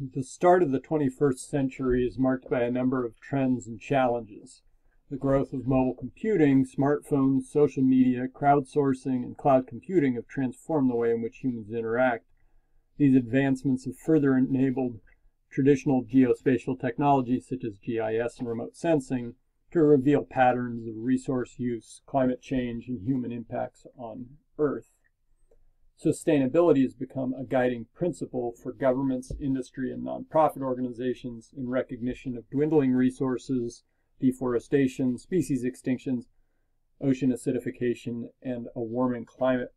The start of the 21st century is marked by a number of trends and challenges. The growth of mobile computing, smartphones, social media, crowdsourcing, and cloud computing have transformed the way in which humans interact. These advancements have further enabled traditional geospatial technologies such as GIS and remote sensing to reveal patterns of resource use, climate change, and human impacts on Earth. Sustainability has become a guiding principle for governments, industry, and nonprofit organizations in recognition of dwindling resources, deforestation, species extinctions, ocean acidification, and a warming climate.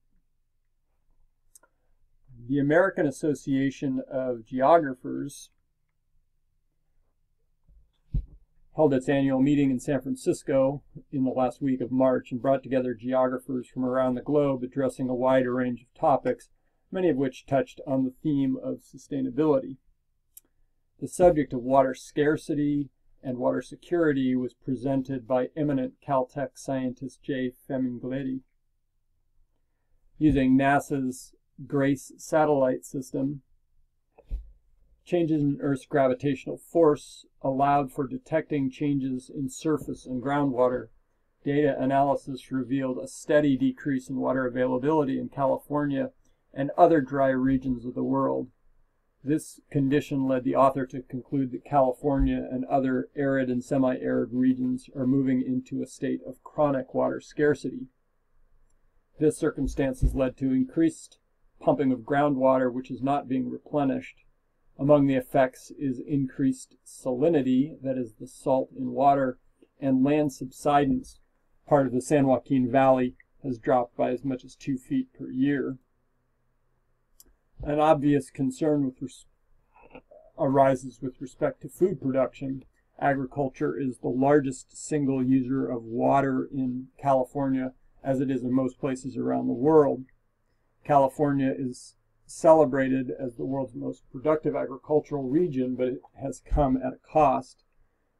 The American Association of Geographers held its annual meeting in San Francisco in the last week of March and brought together geographers from around the globe addressing a wider range of topics, many of which touched on the theme of sustainability. The subject of water scarcity and water security was presented by eminent Caltech scientist Jay Famiglietti. Using NASA's GRACE satellite system, Changes in Earth's gravitational force allowed for detecting changes in surface and groundwater. Data analysis revealed a steady decrease in water availability in California and other dry regions of the world. This condition led the author to conclude that California and other arid and semi arid regions are moving into a state of chronic water scarcity. This circumstance has led to increased pumping of groundwater, which is not being replenished. Among the effects is increased salinity, that is, the salt in water, and land subsidence. Part of the San Joaquin Valley has dropped by as much as two feet per year. An obvious concern with res- arises with respect to food production. Agriculture is the largest single user of water in California, as it is in most places around the world. California is celebrated as the world's most productive agricultural region, but it has come at a cost.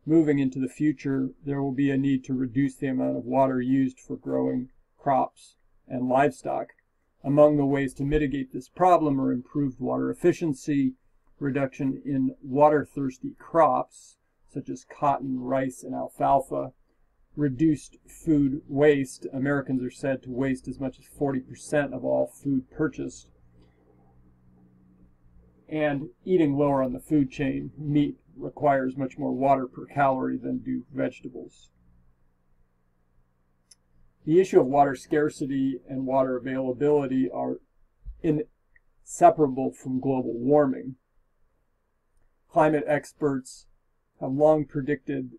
Moving into the future, there will be a need to reduce the amount of water used for growing crops and livestock. Among the ways to mitigate this problem are improved water efficiency, reduction in water thirsty crops, such as cotton, rice, and alfalfa, reduced food waste. Americans are said to waste as much as 40% of all food purchased and eating lower on the food chain, meat requires much more water per calorie than do vegetables. The issue of water scarcity and water availability are inseparable from global warming. Climate experts have long predicted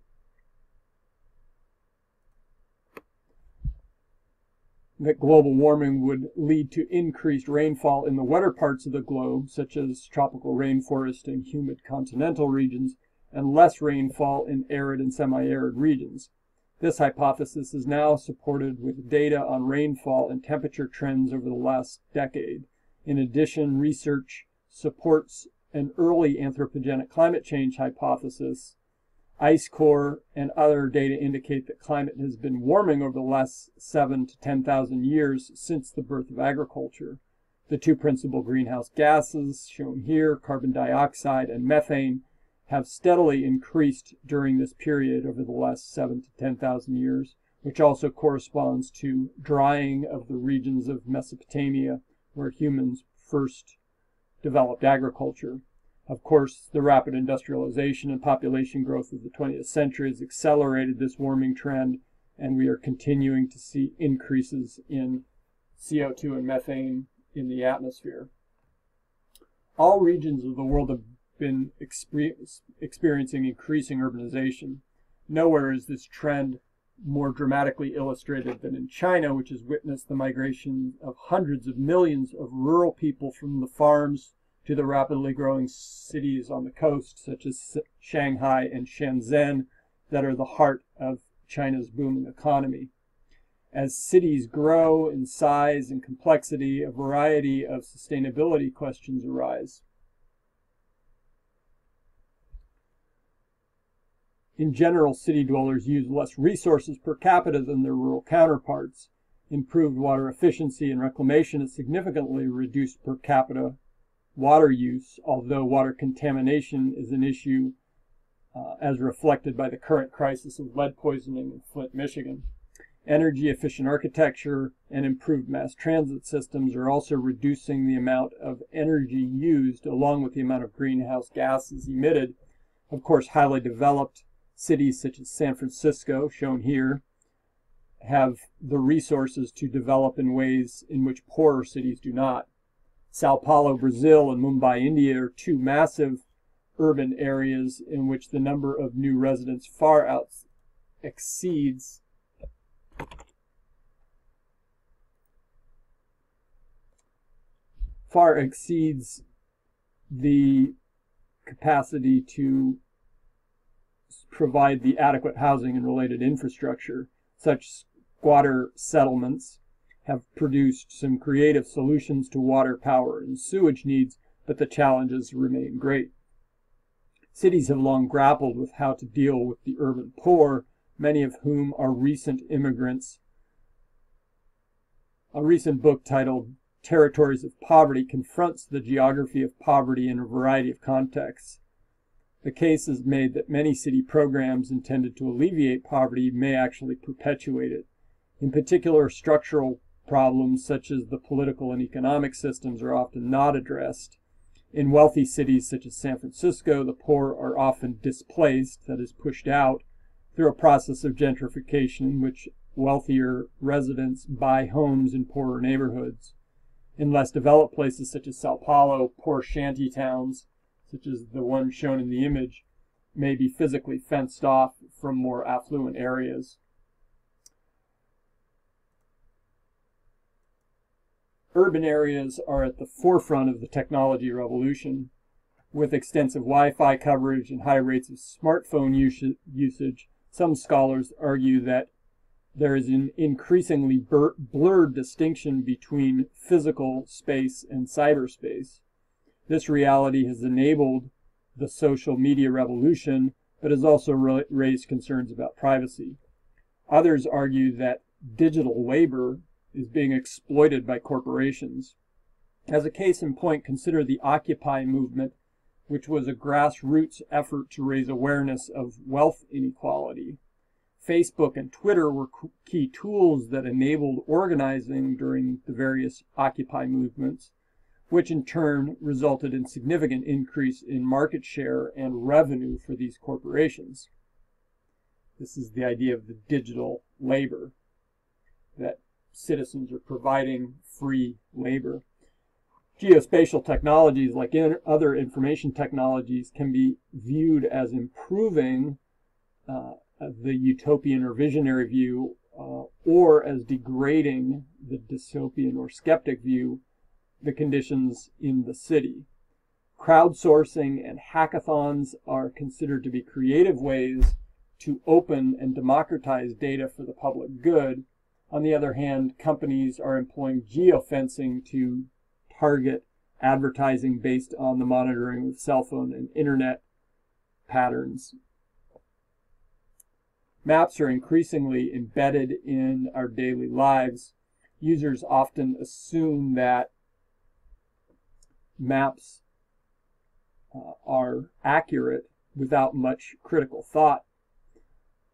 that global warming would lead to increased rainfall in the wetter parts of the globe, such as tropical rainforest and humid continental regions, and less rainfall in arid and semi-arid regions. This hypothesis is now supported with data on rainfall and temperature trends over the last decade. In addition, research supports an early anthropogenic climate change hypothesis ice core and other data indicate that climate has been warming over the last seven to 10,000 years since the birth of agriculture. The two principal greenhouse gases, shown here, carbon dioxide and methane, have steadily increased during this period over the last seven to 10,000 years, which also corresponds to drying of the regions of Mesopotamia where humans first developed agriculture. Of course, the rapid industrialization and population growth of the 20th century has accelerated this warming trend, and we are continuing to see increases in CO2 and methane in the atmosphere. All regions of the world have been experiencing increasing urbanization. Nowhere is this trend more dramatically illustrated than in China, which has witnessed the migration of hundreds of millions of rural people from the farms to the rapidly growing cities on the coast, such as Shanghai and Shenzhen, that are the heart of China's booming economy. As cities grow in size and complexity, a variety of sustainability questions arise. In general, city dwellers use less resources per capita than their rural counterparts. Improved water efficiency and reclamation has significantly reduced per capita water use, although water contamination is an issue uh, as reflected by the current crisis of lead poisoning in Flint, Michigan. Energy efficient architecture and improved mass transit systems are also reducing the amount of energy used along with the amount of greenhouse gases emitted. Of course, highly developed cities such as San Francisco, shown here, have the resources to develop in ways in which poorer cities do not. Sao Paulo, Brazil, and Mumbai, India are two massive urban areas in which the number of new residents far out exceeds far exceeds the capacity to provide the adequate housing and related infrastructure. Such squatter settlements have produced some creative solutions to water, power, and sewage needs, but the challenges remain great. Cities have long grappled with how to deal with the urban poor, many of whom are recent immigrants. A recent book titled Territories of Poverty confronts the geography of poverty in a variety of contexts. The case is made that many city programs intended to alleviate poverty may actually perpetuate it. In particular, structural problems such as the political and economic systems are often not addressed. In wealthy cities such as San Francisco, the poor are often displaced, that is, pushed out, through a process of gentrification in which wealthier residents buy homes in poorer neighborhoods. In less developed places such as Sao Paulo, poor shanty towns, such as the one shown in the image, may be physically fenced off from more affluent areas. Urban areas are at the forefront of the technology revolution. With extensive Wi-Fi coverage and high rates of smartphone usage, some scholars argue that there is an increasingly blurred distinction between physical space and cyberspace. This reality has enabled the social media revolution, but has also raised concerns about privacy. Others argue that digital labor is being exploited by corporations. As a case in point, consider the Occupy movement, which was a grassroots effort to raise awareness of wealth inequality. Facebook and Twitter were key tools that enabled organizing during the various Occupy movements, which in turn resulted in significant increase in market share and revenue for these corporations. This is the idea of the digital labor, that citizens are providing free labor. Geospatial technologies, like in other information technologies, can be viewed as improving uh, the utopian or visionary view uh, or as degrading the dystopian or skeptic view the conditions in the city. Crowdsourcing and hackathons are considered to be creative ways to open and democratize data for the public good. On the other hand, companies are employing geofencing to target advertising based on the monitoring of cell phone and internet patterns Maps are increasingly embedded in our daily lives. Users often assume that maps uh, are accurate without much critical thought.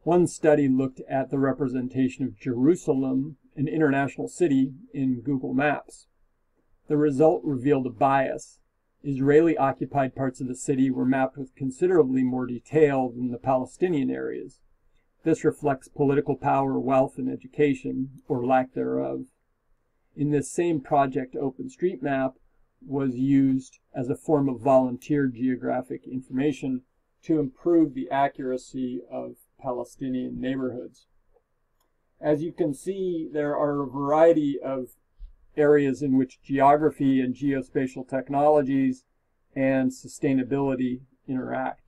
One study looked at the representation of Jerusalem, an international city, in Google Maps. The result revealed a bias. Israeli occupied parts of the city were mapped with considerably more detail than the Palestinian areas. This reflects political power, wealth, and education, or lack thereof. In this same project, OpenStreetMap was used as a form of volunteer geographic information to improve the accuracy of Palestinian neighborhoods. As you can see, there are a variety of areas in which geography and geospatial technologies and sustainability interact.